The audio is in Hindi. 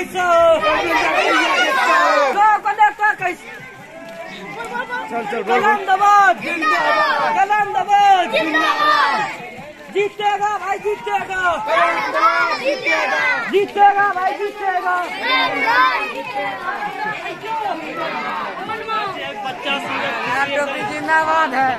कैसे कलेक्टर कैसे? चल चल कलम दबाद कलम दबाद जीतेगा भाई जीतेगा। जीतेगा। भाई जीतेगा। जिंदाबाद है।